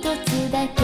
つだけ」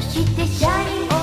そしてシャイン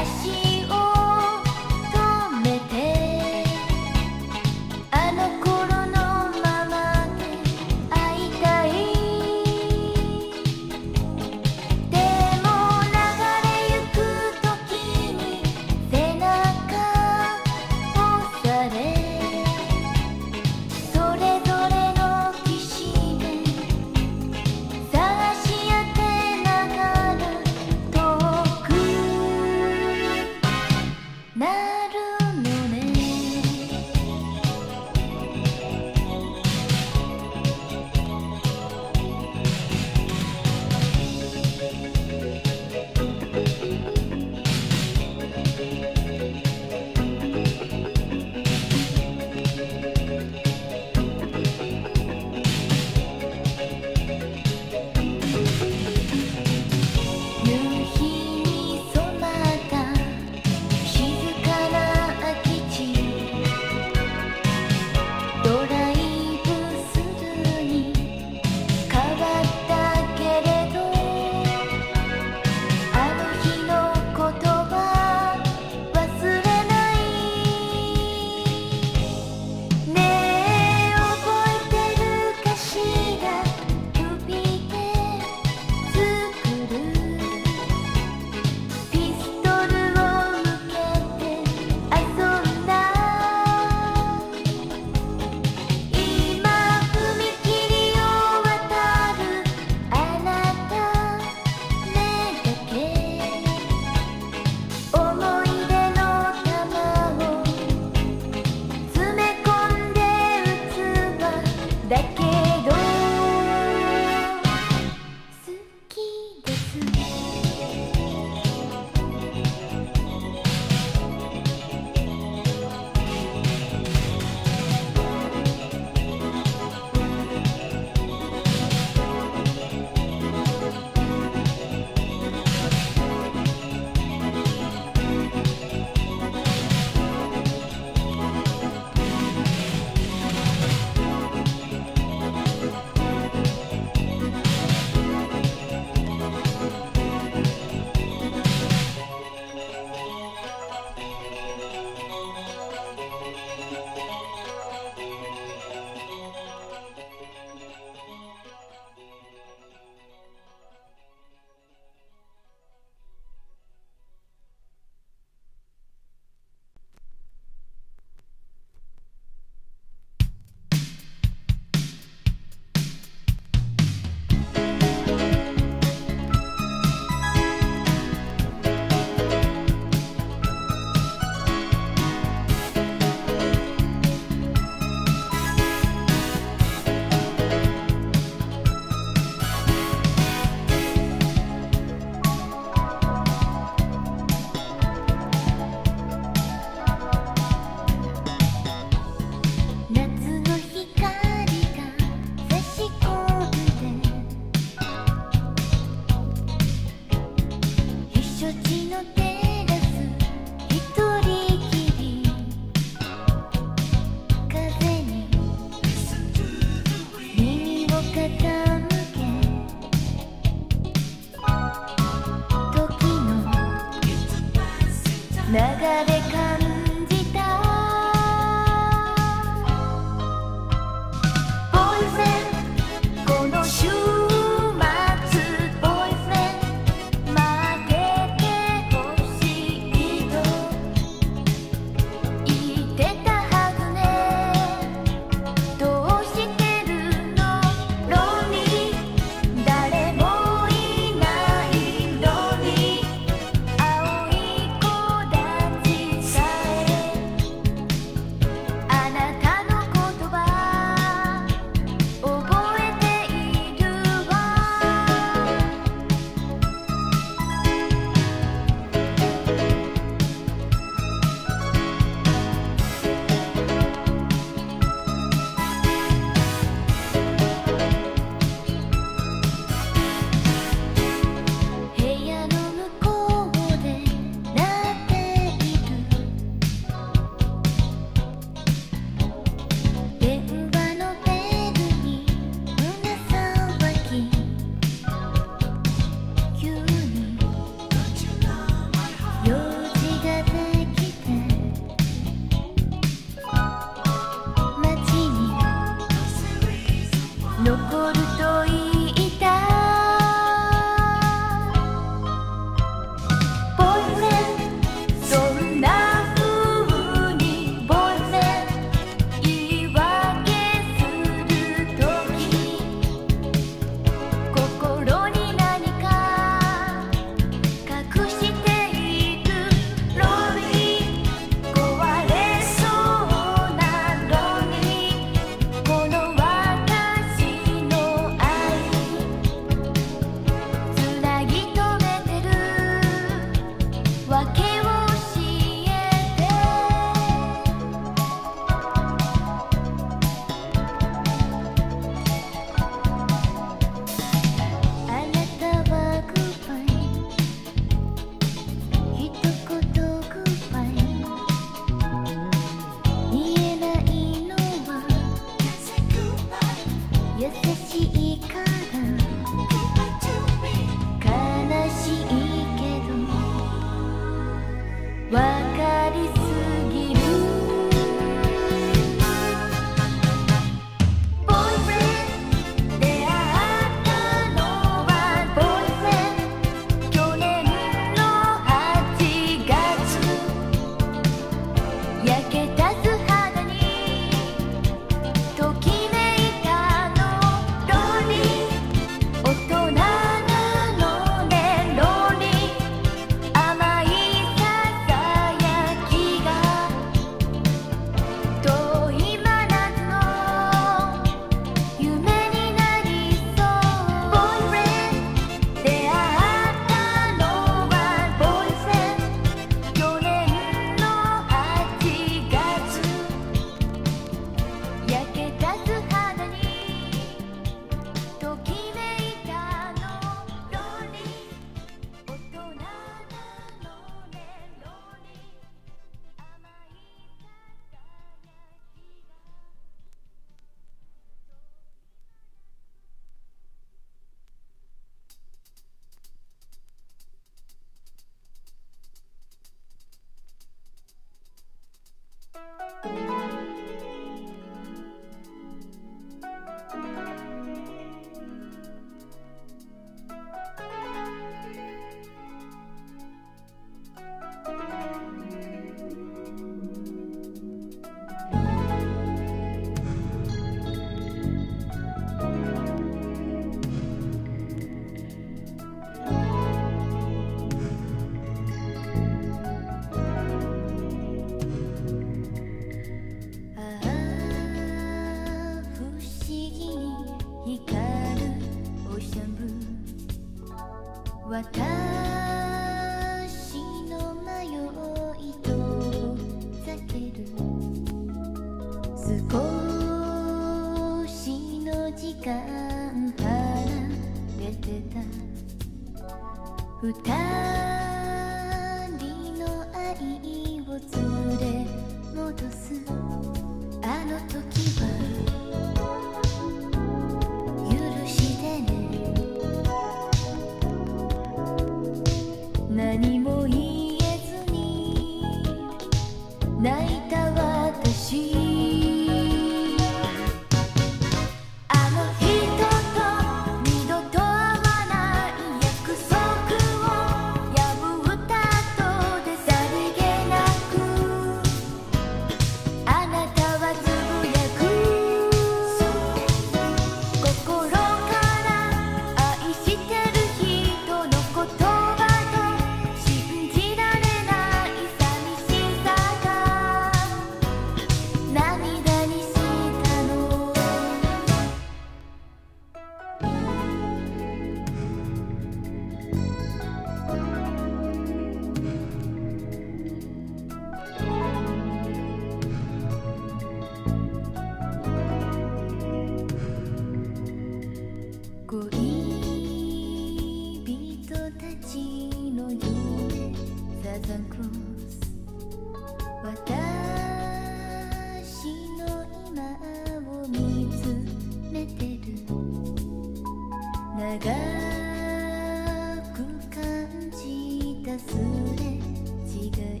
たれ違い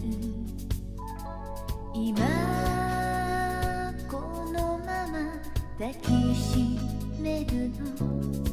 今このまま抱きしめるの。